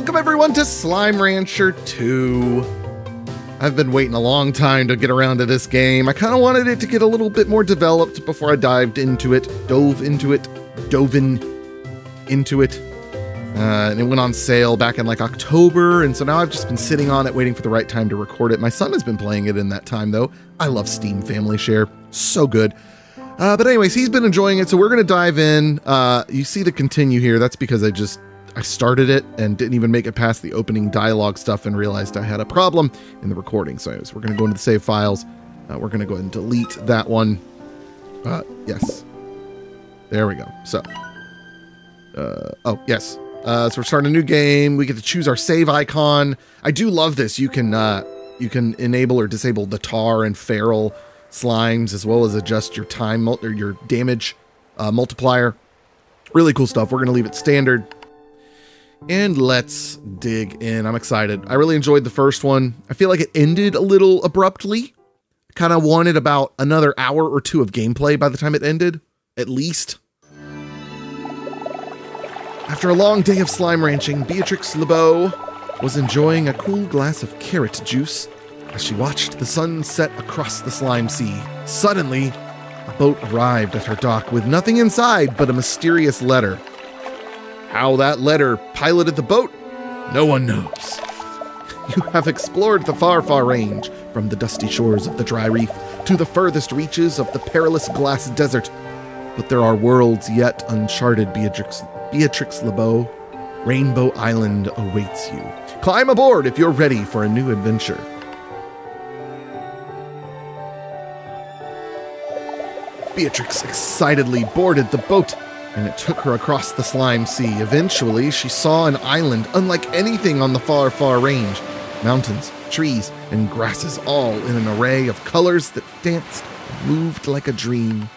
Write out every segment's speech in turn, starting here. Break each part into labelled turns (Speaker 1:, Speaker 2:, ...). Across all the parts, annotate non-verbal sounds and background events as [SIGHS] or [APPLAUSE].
Speaker 1: Welcome everyone to Slime Rancher 2. I've been waiting a long time to get around to this game. I kind of wanted it to get a little bit more developed before I dived into it, dove into it, dove in into it. Uh, and it went on sale back in like October, and so now I've just been sitting on it waiting for the right time to record it. My son has been playing it in that time though. I love Steam Family Share. So good. Uh, but anyways, he's been enjoying it, so we're gonna dive in. Uh, you see the continue here. That's because I just I started it and didn't even make it past the opening dialogue stuff and realized I had a problem in the recording. So anyways, we're going to go into the save files. Uh, we're going to go ahead and delete that one. Uh, yes. There we go. So, uh, oh, yes. Uh, so we're starting a new game. We get to choose our save icon. I do love this. You can, uh, you can enable or disable the tar and feral slimes as well as adjust your time or your damage uh, multiplier. Really cool stuff. We're going to leave it standard and let's dig in. I'm excited. I really enjoyed the first one. I feel like it ended a little abruptly. Kind of wanted about another hour or two of gameplay by the time it ended, at least. After a long day of slime ranching, Beatrix LeBeau was enjoying a cool glass of carrot juice as she watched the sun set across the slime sea. Suddenly, a boat arrived at her dock with nothing inside but a mysterious letter. How that letter piloted the boat, no one knows. [LAUGHS] You have explored the far, far range, from the dusty shores of the dry reef to the furthest reaches of the perilous glass desert. But there are worlds yet uncharted, Beatrix, Beatrix LeBeau. Rainbow Island awaits you. Climb aboard if you're ready for a new adventure. Beatrix excitedly boarded the boat and it took her across the slime sea. Eventually, she saw an island unlike anything on the far, far range mountains, trees, and grasses, all in an array of colors that danced and moved like a dream.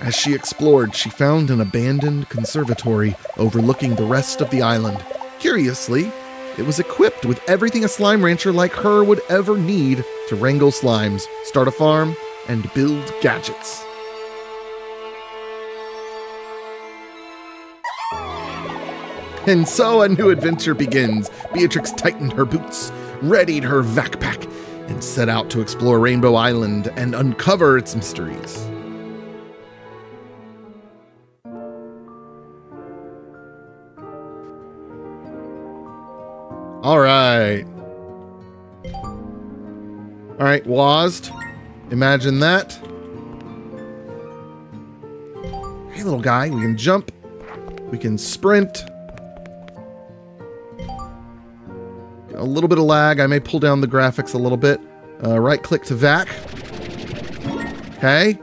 Speaker 1: As she explored, she found an abandoned conservatory overlooking the rest of the island. Curiously, it was equipped with everything a slime rancher like her would ever need to wrangle slimes, start a farm, and build gadgets. And so a new adventure begins. Beatrix tightened her boots, readied her backpack, and set out to explore Rainbow Island and uncover its mysteries. All right. All right, Wazd. Imagine that. Hey, little guy, we can jump. We can sprint. A little bit of lag. I may pull down the graphics a little bit. Uh, right click to vac. Okay.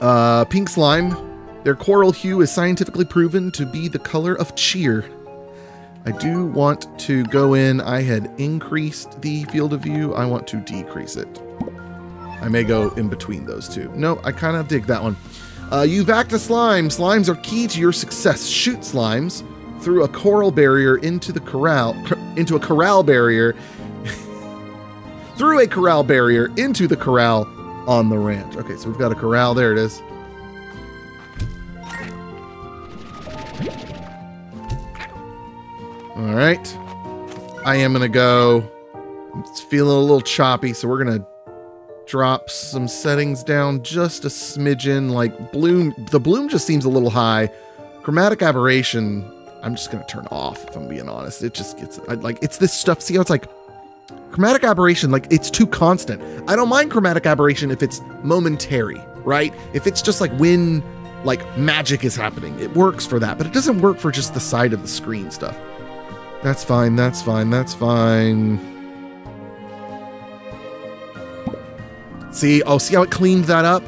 Speaker 1: Uh, pink slime. Their coral hue is scientifically proven to be the color of cheer. I do want to go in. I had increased the field of view. I want to decrease it. I may go in between those two. No, I kind of dig that one. Uh, you've acted slime. Slimes are key to your success. Shoot slimes through a coral barrier into the corral, into a corral barrier, [LAUGHS] through a corral barrier into the corral on the ranch. Okay, so we've got a corral. There it is. Right. I am going to go. It's feeling a little choppy, so we're going to drop some settings down just a smidgen. Like bloom, the bloom just seems a little high. Chromatic aberration, I'm just going to turn off if I'm being honest. It just gets I, like, it's this stuff. See how it's like chromatic aberration, like it's too constant. I don't mind chromatic aberration if it's momentary, right? If it's just like when like magic is happening, it works for that, but it doesn't work for just the side of the screen stuff. That's fine, that's fine, that's fine. See, oh, see how it cleaned that up?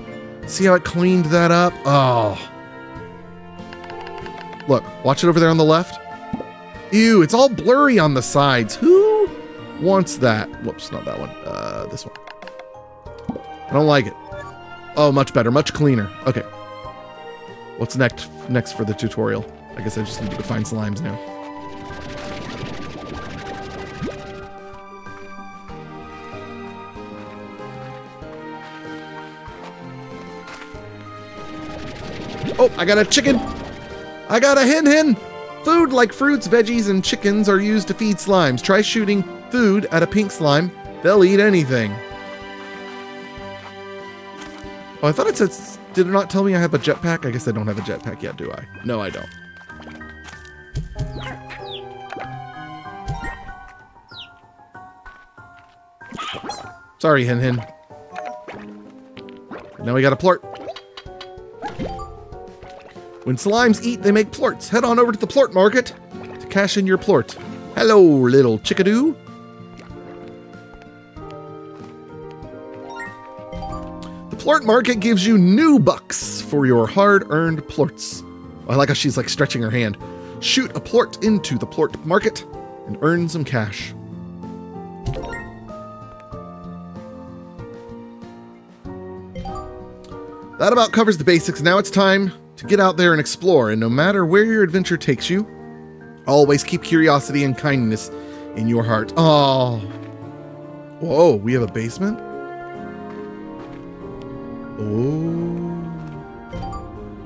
Speaker 1: See how it cleaned that up? Oh. Look, watch it over there on the left. Ew, it's all blurry on the sides. Who wants that? Whoops, not that one. Uh, this one. I don't like it. Oh, much better, much cleaner. Okay. What's next next for the tutorial? I guess I just need to go find slimes now. Oh, I got a chicken. I got a hen hen. Food like fruits, veggies, and chickens are used to feed slimes. Try shooting food at a pink slime. They'll eat anything. Oh, I thought it said, did it not tell me I have a jetpack? I guess I don't have a jetpack yet, do I? No, I don't. Sorry, Hen Hen. Now we got a plort. When slimes eat, they make plorts. Head on over to the plort market to cash in your plort. Hello, little chickadoo. The plort market gives you new bucks for your hard-earned plorts. I like how she's like stretching her hand. Shoot a plort into the plort market and earn some cash. That about covers the basics. Now it's time to get out there and explore, and no matter where your adventure takes you, always keep curiosity and kindness in your heart. Oh. Whoa, we have a basement? Oh.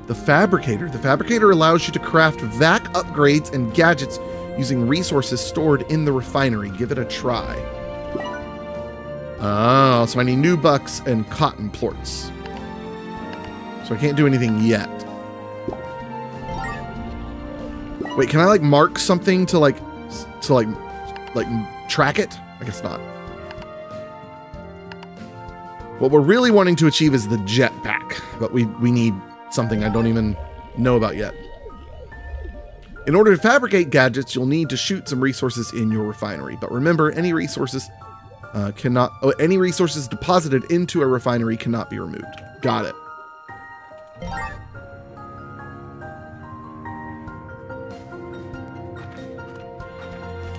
Speaker 1: The Fabricator. The Fabricator allows you to craft vac upgrades and gadgets using resources stored in the refinery. Give it a try. Oh, so I need new bucks and cotton plorts. So I can't do anything yet. Wait, can I like mark something to like, to like, like track it? I guess not. What we're really wanting to achieve is the jetpack, but we, we need something I don't even know about yet. In order to fabricate gadgets, you'll need to shoot some resources in your refinery. But remember, any resources uh, cannot, oh, any resources deposited into a refinery cannot be removed. Got it.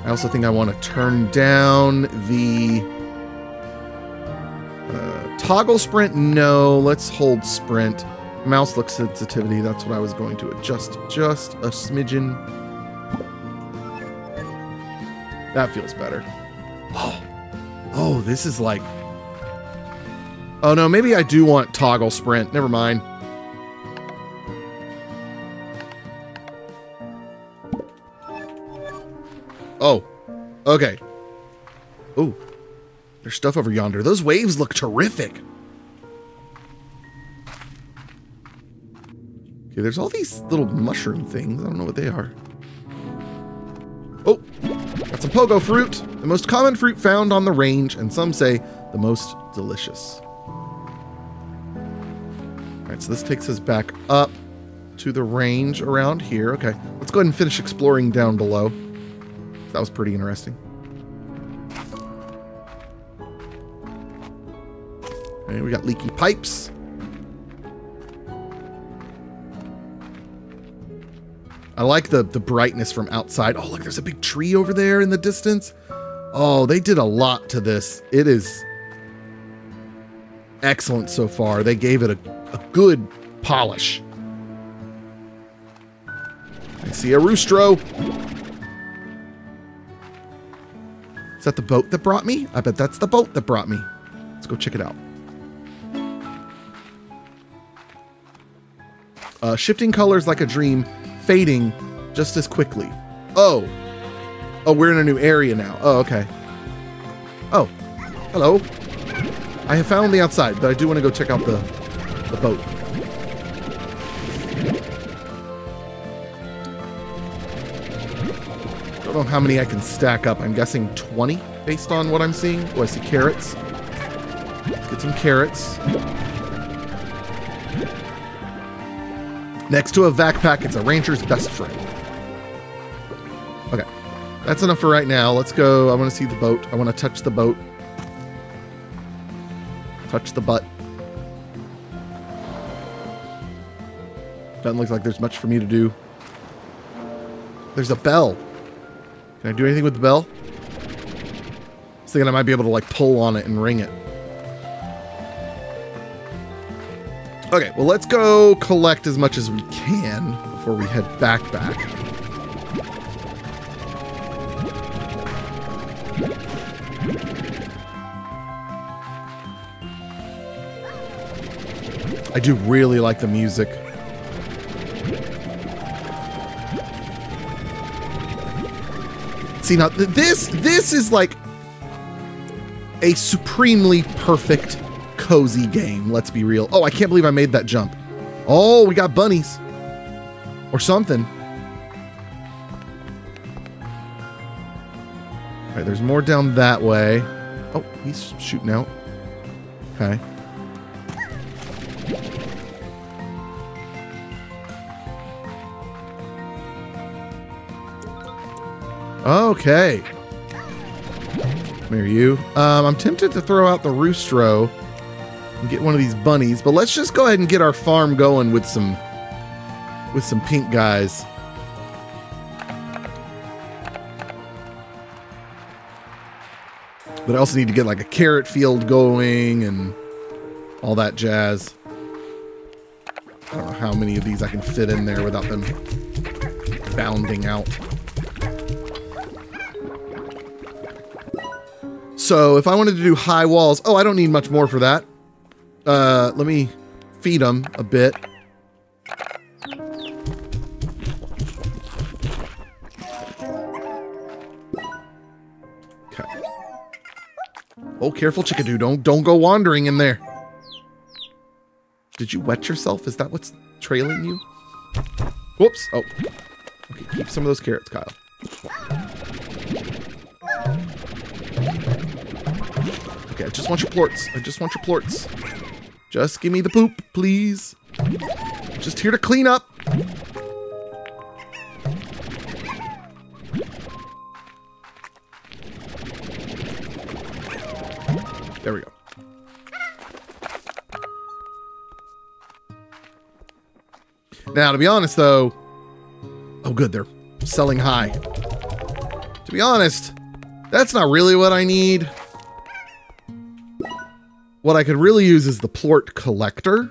Speaker 1: I also think I want to turn down the uh, toggle sprint. No, let's hold sprint. Mouse look sensitivity. That's what I was going to adjust just a smidgen. That feels better. Oh, oh, this is like. Oh no, maybe I do want toggle sprint. Never mind. Oh, okay. Oh, there's stuff over yonder. Those waves look terrific. Okay, there's all these little mushroom things. I don't know what they are. Oh, got some pogo fruit. The most common fruit found on the range, and some say the most delicious. All right, so this takes us back up to the range around here. Okay, let's go ahead and finish exploring down below. That was pretty interesting. We got leaky pipes. I like the, the brightness from outside. Oh, look, there's a big tree over there in the distance. Oh, they did a lot to this. It is excellent so far. They gave it a, a good polish. I see a roostro. That the boat that brought me? I bet that's the boat that brought me. Let's go check it out. Uh, shifting colors like a dream fading just as quickly. Oh. Oh, we're in a new area now. Oh, okay. Oh. Hello. I have found the outside, but I do want to go check out the, the boat. Know how many I can stack up. I'm guessing 20 based on what I'm seeing. Oh, I see carrots. Let's get some carrots. Next to a vac pack, it's a rancher's best friend. Okay, that's enough for right now. Let's go. I want to see the boat. I want to touch the boat. Touch the butt. Doesn't look like there's much for me to do. There's a bell. Can I do anything with the bell? I was thinking I might be able to like pull on it and ring it. Okay, well, let's go collect as much as we can before we head back back. I do really like the music. See now th- this this is like a supremely perfect cozy game. Let's be real. Oh, I can't believe I made that jump. Oh, we got bunnies or something. All right, there's more down that way. Oh, he's shooting out. Okay. Okay. Come here, you. Um, I'm tempted to throw out the roostro and get one of these bunnies, but let's just go ahead and get our farm going with some with some pink guys. But I also need to get like a carrot field going and all that jazz. I don't know how many of these I can fit in there without them bounding out. So if I wanted to do high walls, oh, I don't need much more for that. Uh, let me feed them a bit. Okay. Oh, careful, chickadoo. Don't don't go wandering in there. Did you wet yourself? Is that what's trailing you? Whoops. Oh. Okay, keep some of those carrots, Kyle. Okay, I just want your plorts. I just want your plorts. Just give me the poop, please. Just here to clean up. There we go. Now, to be honest, though, oh, good, they're selling high. To be honest, that's not really what I need. What I could really use is the plort collector.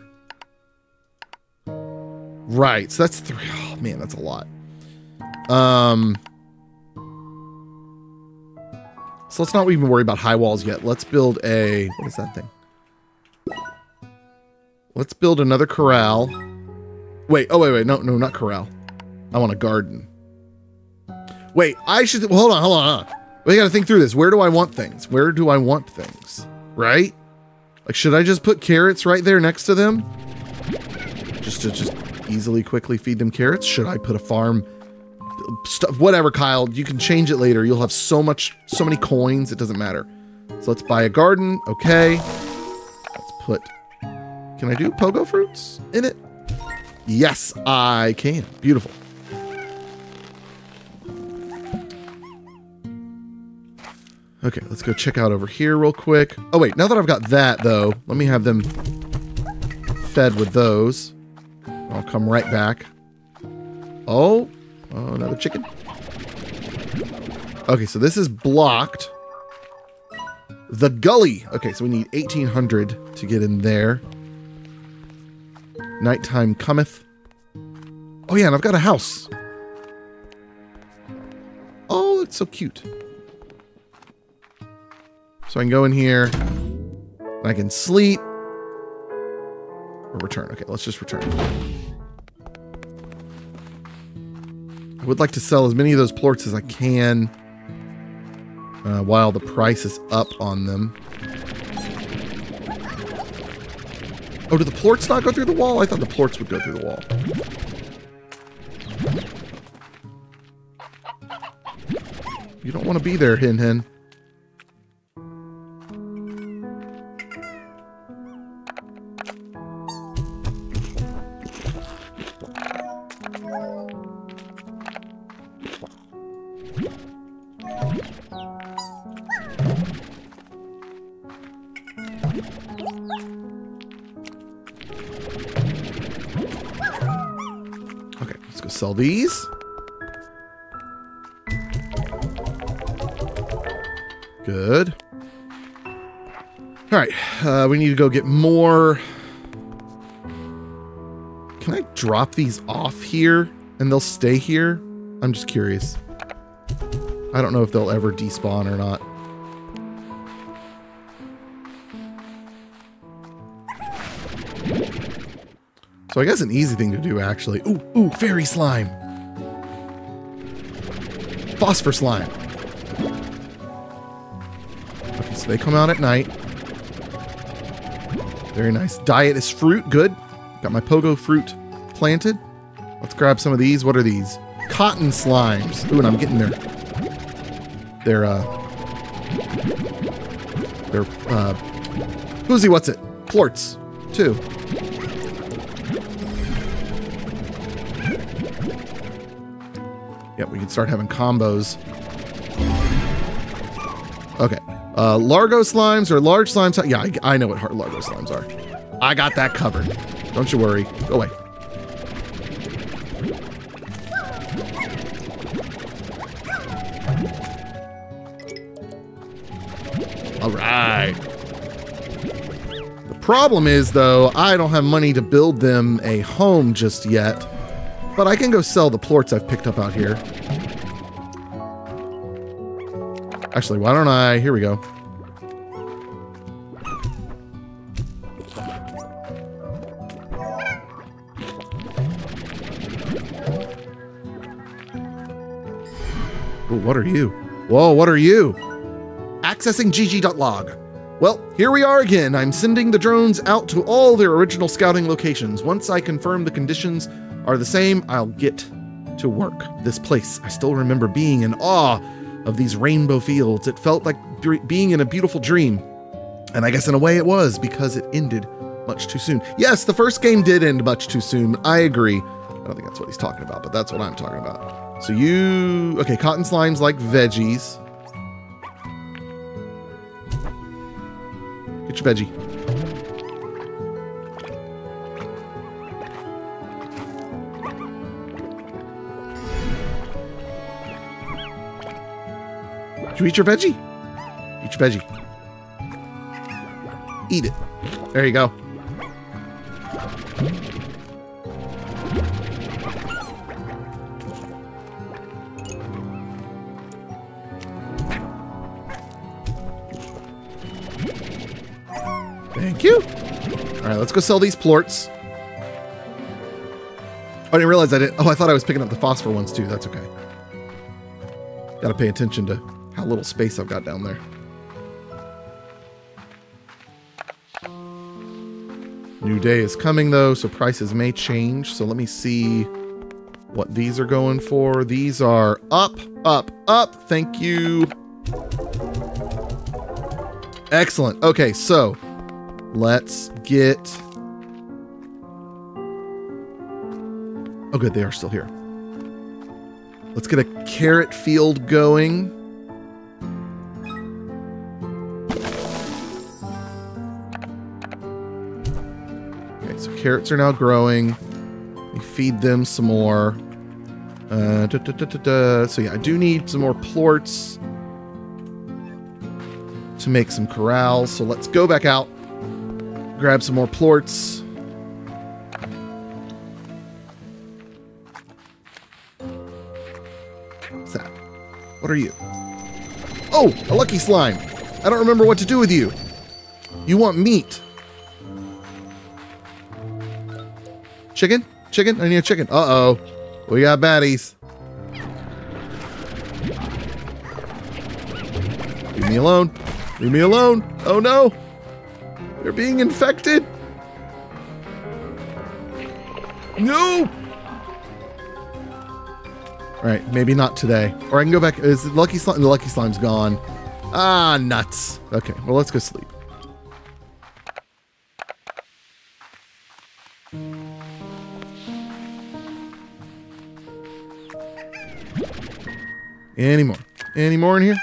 Speaker 1: Right, so that's three. Oh, man, that's a lot. Um, so let's not even worry about high walls yet. Let's build a, what is that thing? Let's build another corral. Wait, oh, wait, wait, no, no, not corral. I want a garden. Wait, I should, hold on, hold on, hold on. We gotta think through this. Where do I want things? Where do I want things? Right? Like, should I just put carrots right there next to them? Just to just easily, quickly feed them carrots? Should I put a farm? Stuff, whatever, Kyle. You can change it later. You'll have so much, so many coins. It doesn't matter. So let's buy a garden. Okay. Let's put, can I do pogo fruits in it? Yes, I can. Beautiful. Okay, let's go check out over here real quick. Oh, wait, now that I've got that, though, let me have them fed with those. I'll come right back. Oh, oh another chicken. Okay, so this is blocked. The gully. Okay, so we need 1800 to get in there. Nighttime cometh. Oh, yeah, and I've got a house. Oh, it's so cute. So I can go in here. I can sleep. Or return. Okay, let's just return. I would like to sell as many of those plorts as I can uh, while the price is up on them. Oh, do the plorts not go through the wall? I thought the plorts would go through the wall. You don't want to be there, Hen Hen. Good. All right, uh, we need to go get more. Can I drop these off here and they'll stay here? I'm just curious. I don't know if they'll ever despawn or not. So I guess an easy thing to do, actually. Ooh, ooh, fairy slime. Phosphor slime. So they come out at night. Very nice. Diet is fruit. Good. Got my pogo fruit planted. Let's grab some of these. What are these? Cotton slimes. Ooh, and I'm getting their their uh their uh who's what's it? Plorts too. Yep, we can start having combos. Okay. Uh, Largo slimes or large slimes. Yeah, I, I know what Largo slimes are. I got that covered. Don't you worry. Go away. All right. The problem is, though, I don't have money to build them a home just yet. But I can go sell the plorts I've picked up out here. Actually, why don't I... Here we go. Ooh, what are you? Whoa, what are you? Accessing gg.log. Well, here we are again. I'm sending the drones out to all their original scouting locations. Once I confirm the conditions are the same, I'll get to work. This place, I still remember being in awe of these rainbow fields. It felt like being in a beautiful dream. And I guess in a way it was because it ended much too soon. Yes, the first game did end much too soon. I agree. I don't think that's what he's talking about, but that's what I'm talking about. So you... Okay, cotton slimes like veggies. Get your veggie. You eat your veggie? Eat your veggie. Eat it. There you go. Thank you. All right, let's go sell these plorts. Oh, I didn't realize I didn't. Oh, I thought I was picking up the phosphor ones too. That's okay. Got to pay attention to how little space I've got down there. New day is coming though, so prices may change. So let me see what these are going for. These are up, up, up. Thank you. Excellent. Okay, so let's get... Oh good, they are still here. Let's get a carrot field going. Carrots are now growing. We feed them some more. Uh, da, da, da, so yeah, I do need some more plorts to make some corrals. So let's go back out, grab some more plorts. What's that? What are you? Oh, a lucky slime. I don't remember what to do with you. You want meat. Chicken? Chicken? I need a chicken. Uh-oh. We got baddies. Leave me alone. Leave me alone. Oh no. They're being infected. No. All right, maybe not today. Or I can go back. Is Lucky Slime? The Lucky Slime's gone. Ah, nuts. Okay, well, let's go sleep. Any more? Any more in here?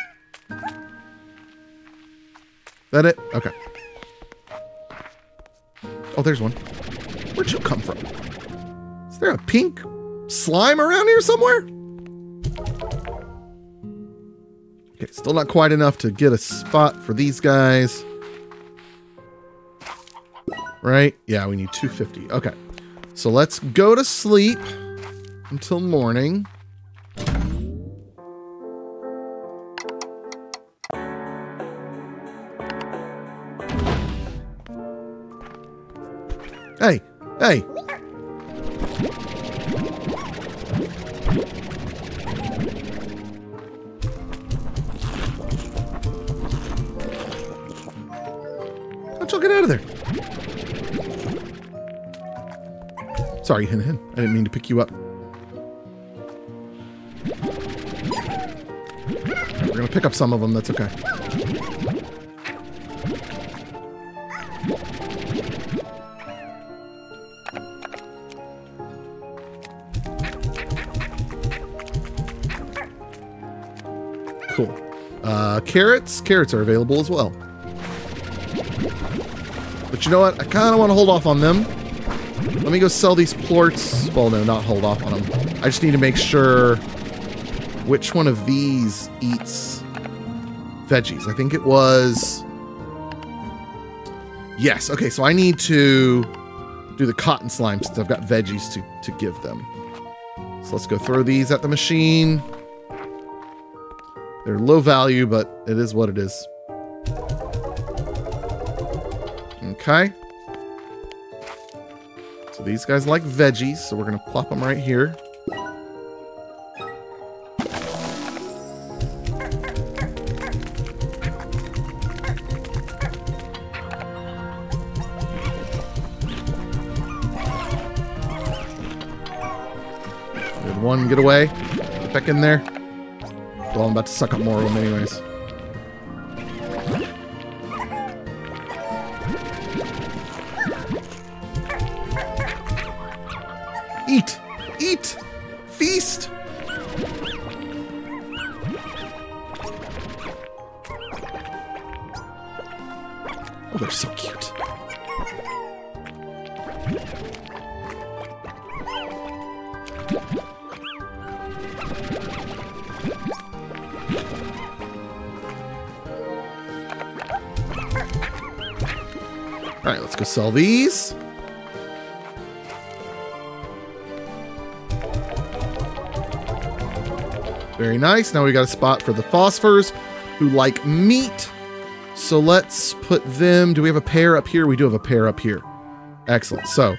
Speaker 1: That it? Okay. Oh, there's one. Where'd you come from? Is there a pink slime around here somewhere? Okay, still not quite enough to get a spot for these guys. Right? Yeah, we need 250. Okay. So let's go to sleep until morning. Hey, don't y'all get out of there? Sorry, Hen Hen. I didn't mean to pick you up. We're gonna pick up some of them, that's okay. Cool. Uh, carrots? Carrots are available as well. But you know what? I kind of want to hold off on them. Let me go sell these plorts. Well, no, not hold off on them. I just need to make sure which one of these eats veggies. I think it was... Yes, okay, so I need to do the cotton slime since I've got veggies to, to give them. So let's go throw these at the machine. They're low value, but it is what it is. Okay. So these guys like veggies, so we're going to plop them right here. Good one, get away. Get back in there. Well, I'm about to suck up more of them anyways. Now we got a spot for the phosphors who like meat. So let's put them. Do we have a pair up here? We do have a pair up here. Excellent. So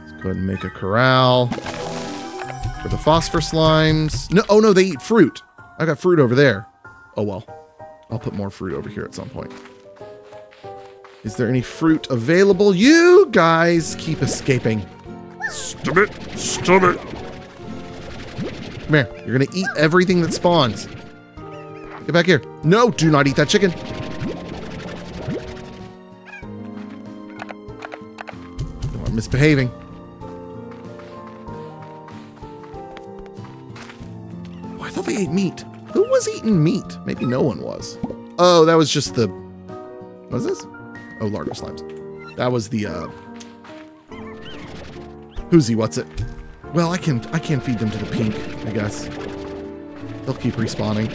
Speaker 1: let's go ahead and make a corral for the phosphor slimes. No, oh no, they eat fruit. I got fruit over there. Oh well. I'll put more fruit over here at some point. Is there any fruit available? You guys keep escaping.
Speaker 2: Stop it! Stop it!
Speaker 1: Come here. You're to eat everything that spawns. Get back here. No, do not eat that chicken. You are misbehaving. Oh, I thought they ate meat. Who was eating meat? Maybe no one was. Oh, that was just the... What is this? Oh, Largo Slimes. That was the, uh... Who's he? What's it? Well, I can I can't feed them to the pink, I guess. They'll keep respawning.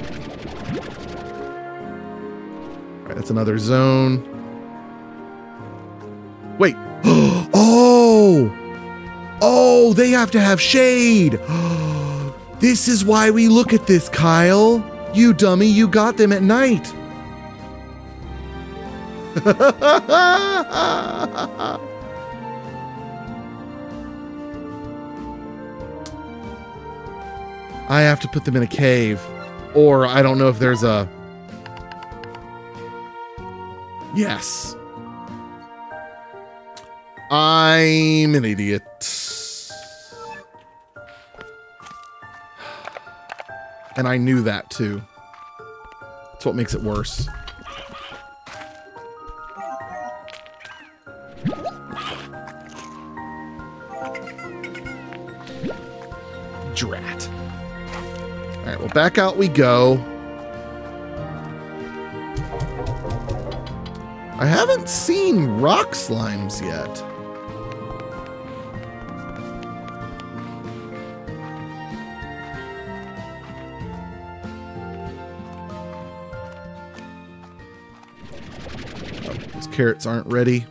Speaker 1: Alright, that's another zone. Wait. [GASPS] oh! Oh, they have to have shade! [GASPS] this is why we look at this, Kyle. You dummy, you got them at night. [LAUGHS] I have to put them in a cave. Or I don't know if there's a... Yes. I'm an idiot. And I knew that too. That's what makes it worse. Drat. Well, back out we go. I haven't seen rock slimes yet. Oh, carrots aren't ready.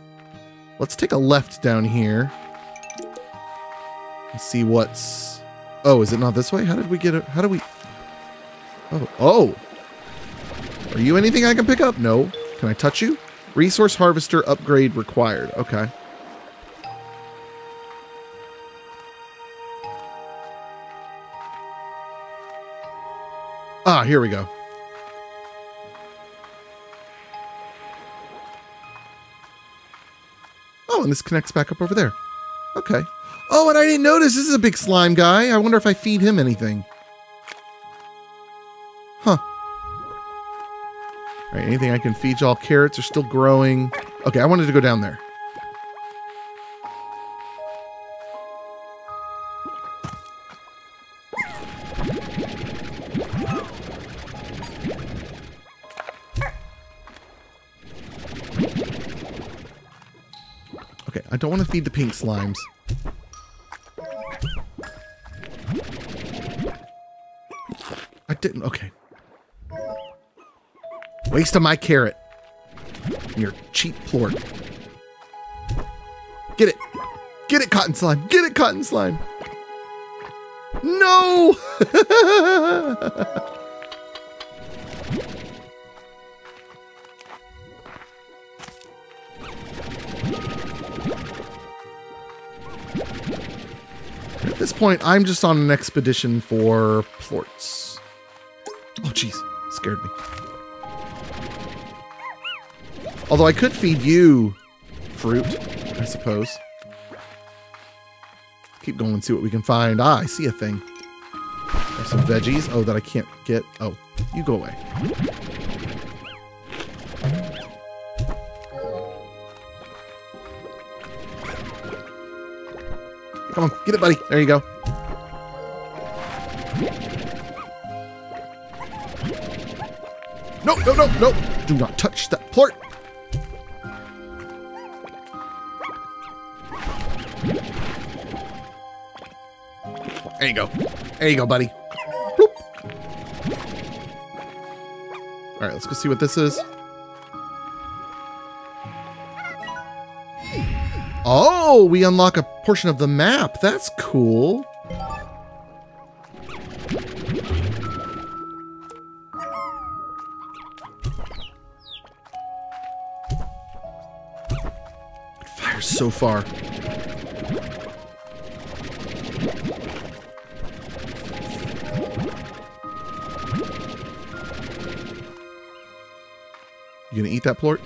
Speaker 1: Let's take a left down here. And see what's... Oh, is it not this way? How did we get it? How do we... Oh, oh. Are you anything I can pick up? No. Can I touch you? Resource harvester upgrade required. Okay. Ah, here we go. Oh, and this connects back up over there. Okay. Oh, and I didn't notice this is a big slime guy. I wonder if I feed him anything. Anything I can feed y'all? Carrots are still growing. Okay, I wanted to go down there. Okay, I don't want to feed the pink slimes. I didn't. Okay. Waste of my carrot. Your cheap plort. Get it. Get it, cotton slime. Get it, cotton slime. No! [LAUGHS] At this point, I'm just on an expedition for plorts. Oh, jeez. Scared me. Although I could feed you fruit, I suppose. Keep going and see what we can find. Ah, I see a thing. There's some veggies. Oh, that I can't get. Oh, you go away. Come on, get it, buddy. There you go. No, no, no, no. Do not touch that plort. There you go. There you go, buddy. Bloop. All right, let's go see what this is. Oh, we unlock a portion of the map. That's cool. It fires so far. You gonna eat that plort?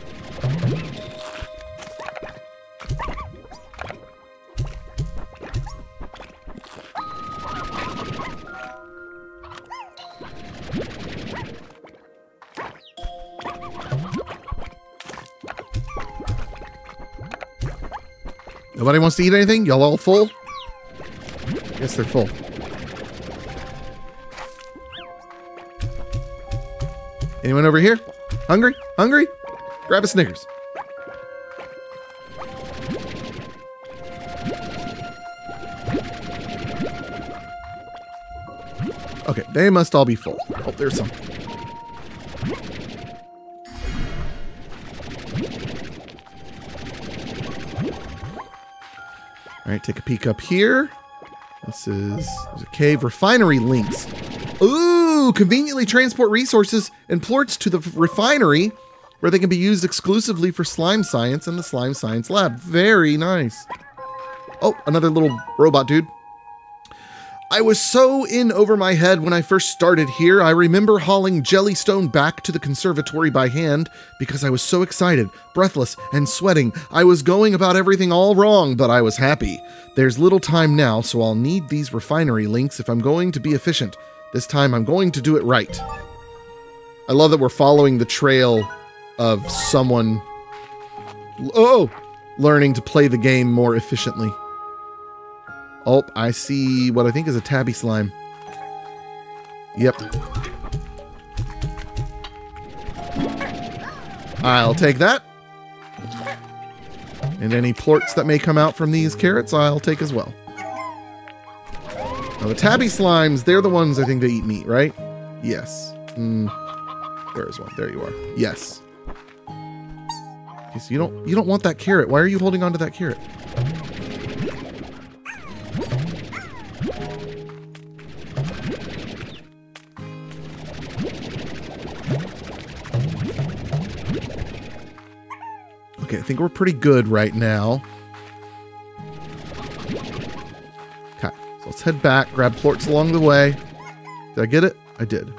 Speaker 1: Nobody wants to eat anything? Y'all all full? Yes, they're full. Anyone over here? Hungry? Hungry? Grab a Snickers. Okay, they must all be full. Oh, there's some. All right, take a peek up here. This is a cave refinery links. Ooh, conveniently transport resources and plorts to the refinery where they can be used exclusively for slime science in the slime science lab. Very nice. Oh, another little robot dude. I was so in over my head when I first started here. I remember hauling Jellystone back to the conservatory by hand because I was so excited, breathless, and sweating. I was going about everything all wrong, but I was happy. There's little time now, so I'll need these refinery links if I'm going to be efficient. This time I'm going to do it right. I love that we're following the trail of someone oh learning to play the game more efficiently. Oh, I see what I think is a tabby slime. Yep. I'll take that. And any plorts that may come out from these carrots, I'll take as well. Now, the tabby slimes, they're the ones I think they eat meat, right? Yes. Mm. Where is one? There you are. Yes. You don't you don't want that carrot. Why are you holding on to that carrot? Okay, I think we're pretty good right now. Okay, so let's head back, grab plorts along the way. Did I get it? I did.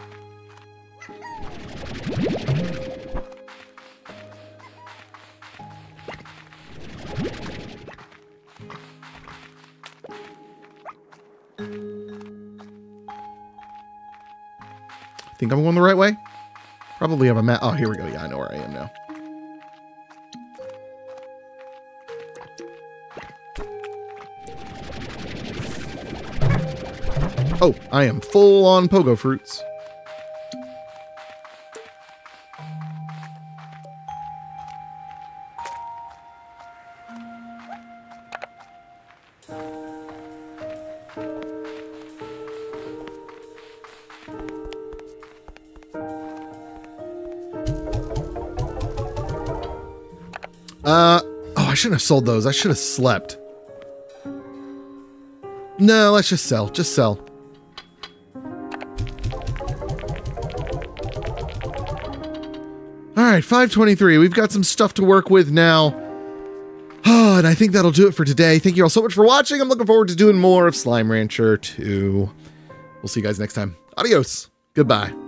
Speaker 1: Think I'm going the right way? Probably have a map. Oh, here we go. Yeah, I know where I am now. Oh, I am full on pogo fruits. Shouldn't have sold those. I should have slept. No, let's just sell. Just sell. All right, 523. We've got some stuff to work with now. Oh, [SIGHS] and I think that'll do it for today. Thank you all so much for watching. I'm looking forward to doing more of Slime Rancher 2. We'll see you guys next time. Adios. Goodbye.